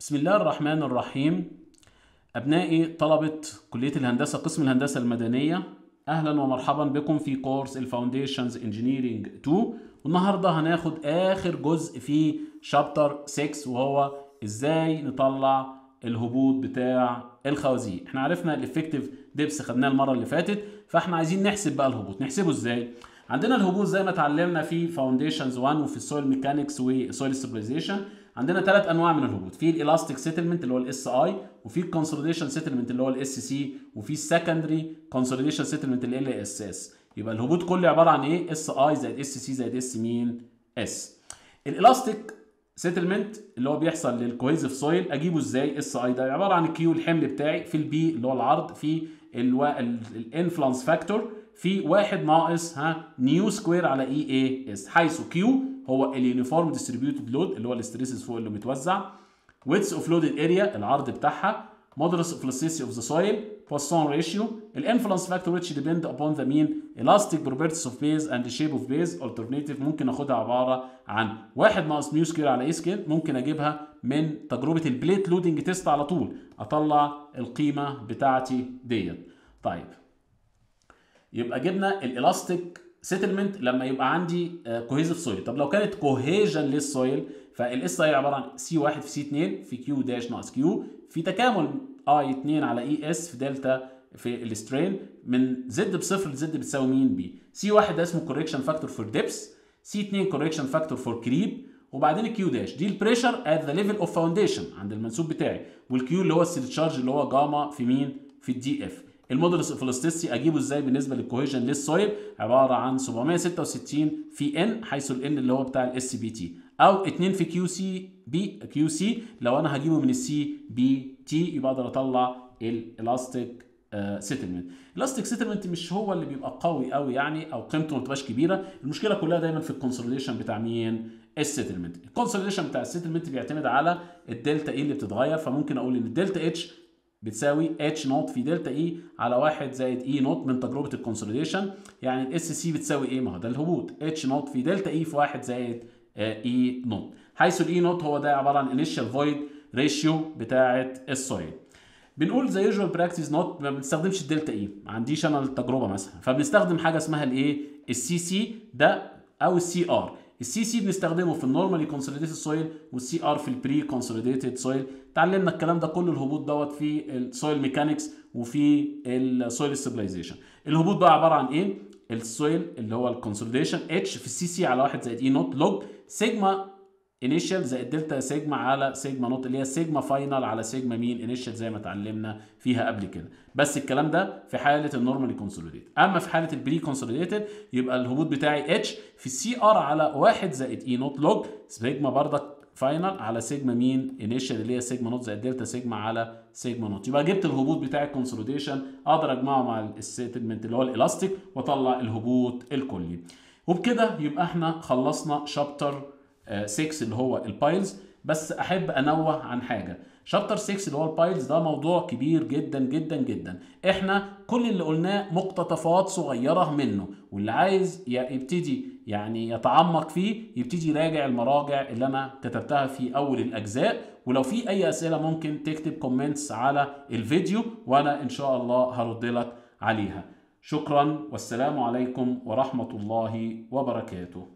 بسم الله الرحمن الرحيم. أبنائي طلبة كلية الهندسة قسم الهندسة المدنية أهلا ومرحبا بكم في course ال foundations engineering 2 والنهاردة هناخد آخر جزء في chapter 6 وهو إزاي نطلع الهبوط بتاع الخوازيق. إحنا عرفنا ال effective depth خدناه المرة اللي فاتت فإحنا عايزين نحسب بقى الهبوط. نحسبه إزاي؟ عندنا الهبوط زي ما اتعلمنا في foundations 1 وفي ال soil mechanics و soil stabilization عندنا ثلاث أنواع من الهبوط. في ال elastic settlement اللي هو ال Se وفي ال consolidation settlement اللي هو ال Sc وفي ال secondary consolidation settlement اللي ال Ss يبقى الهبوط كله عبارة عن إيه؟ اس اي زائد اس سي زائد اس مين اس ال elastic settlement اللي هو بيحصل لل cohesive soil أجيبه إزاي؟ Se ده عبارة عن ال q الحمل بتاعي في ال B اللي هو العرض في ال influence factor في واحد ناقص ها nu square على E Es حيث q هو ال uniform distributed load اللي هو ال stresses فوق اللي متوزع width of loaded area العرض بتاعها modulus of elasticity of the soil Poisson ratio ال influence factor which depend upon the mean elastic properties of base and the shape of base ممكن أخدها عبارة عن واحد ناقص mu square على E square ممكن أجيبها من تجربة ال plate loading test على طول أطلع القيمة بتاعتي ديت. طيب يبقى جبنا ال elastic settlement لما يبقى عندي cohesive soil طب لو كانت cohesionless soil فال S E عبارة عن C 1 في C 2 في q dash ناقص q في تكامل I z على E s في دلتا في ال strain من زد بصفر لزد بتساوي مين B C 1 ده اسمه correction factor for depth C 2 correction factor for creep وبعدين ال q dash دي ال pressure at the level of foundation عند المنسوب بتاعي وال q اللي هو ال surcharge اللي هو جاما في مين؟ في ال D f ال modulus of elasticity أجيبه إزاي بالنسبة لل cohesionless soil عبارة عن 766 في N حيث ال N اللي هو بتاع ال SPT أو 2 في كيو سي بي كيو سي لو أنا هجيبه من ال CPT يبقى أقدر أطلع ال elastic settlement ال elastic settlement مش هو اللي بيبقى قوي قوي يعني أو قيمته ما تبقاش كبيرة. المشكلة كلها دايما في الكونسوليديشن بتاع مين؟ السيتلمنت الكونسوليديشن بتاع السيتلمنت بيعتمد على ال delta e اللي بتتغير فممكن أقول إن ال delta H بتساوي H note في delta e على 1 زائد e note من تجربة ال consolidation يعني ال S c بتساوي إيه؟ ما هو ده الهبوط. H note في delta e في 1 زائد e note حيث ال e note هو ده عبارة عن initial void ratio بتاعه ال soil بنقول the usual practice note ما بنستخدمش ال delta e ما عنديش أنا التجربة مثلا. فبنستخدم حاجة اسمها الايه السي سي ده أو السي ار السي سي بنستخدمه في ال normally consolidated soil وال Cr في ال preconsolidated soil اتعلمنا الكلام ده كله الهبوط دوت في ال soil mechanics وفي ال soil stabilization الهبوط بقى عبارة عن إيه؟ ال soil اللي هو ال consolidation H في ال Cc على 1 زائد e note log sigma initial زائد delta sigma على sigma note اللي هي sigma final على سيجما مين initial زي ما اتعلمنا فيها قبل كده. بس الكلام ده في حالة ال normally consolidated أما في حالة ال preconsolidated يبقى الهبوط بتاعي اتش في السي ار على 1 زائد e note log sigma بردك final على سيجما مين initial اللي هي sigma note زائد delta sigma على sigma note. يبقى جبت الهبوط بتاع ال consolidation أقدر أجمعه مع ال settlement اللي هو الالاستيك وأطلع الهبوط الكلي. وبكده يبقى إحنا خلصنا chapter 6 اللي هو ال piles بس أحب أنوه عن حاجة. chapter 6 اللي هو ال piles ده موضوع كبير جدا جدا جدا. إحنا كل اللي قلناه مقتطفات صغيرة منه. واللي عايز يبتدي يعني يتعمق فيه يبتدي يراجع المراجع اللي أنا كتبتها في أول الأجزاء. ولو في أي أسئلة ممكن تكتب comments على الفيديو وأنا إن شاء الله هرد لك عليها. شكرا. والسلام عليكم ورحمة الله وبركاته.